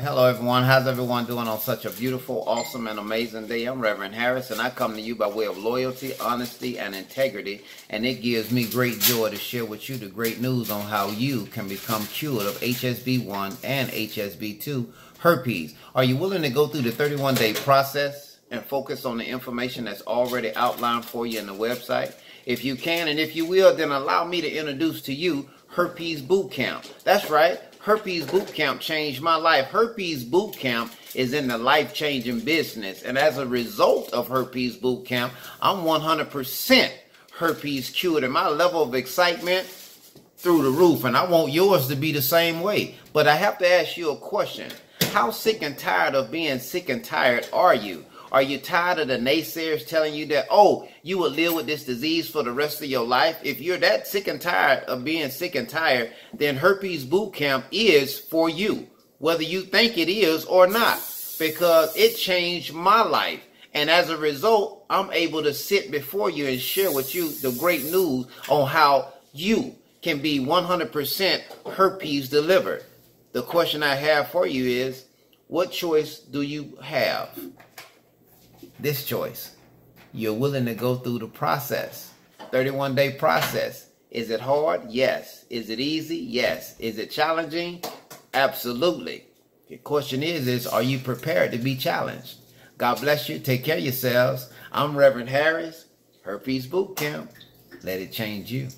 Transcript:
Hello, everyone. How's everyone doing on such a beautiful, awesome, and amazing day? I'm Reverend Harris, and I come to you by way of loyalty, honesty, and integrity. And it gives me great joy to share with you the great news on how you can become cured of HSV1 and HSV2 herpes. Are you willing to go through the 31 day process and focus on the information that's already outlined for you in the website? If you can and if you will, then allow me to introduce to you Herpes Boot Camp. That's right. Herpes Boot Camp changed my life. Herpes Boot Camp is in the life changing business. And as a result of Herpes Boot Camp, I'm 100% herpes cured. And my level of excitement through the roof. And I want yours to be the same way. But I have to ask you a question How sick and tired of being sick and tired are you? Are you tired of the naysayers telling you that, oh, you will live with this disease for the rest of your life? If you're that sick and tired of being sick and tired, then herpes boot camp is for you, whether you think it is or not, because it changed my life. And as a result, I'm able to sit before you and share with you the great news on how you can be 100% herpes delivered. The question I have for you is, what choice do you have? This choice. You're willing to go through the process. 31 day process. Is it hard? Yes. Is it easy? Yes. Is it challenging? Absolutely. The question is, is are you prepared to be challenged? God bless you. Take care of yourselves. I'm Reverend Harris, Herpes Boot Camp. Let it change you.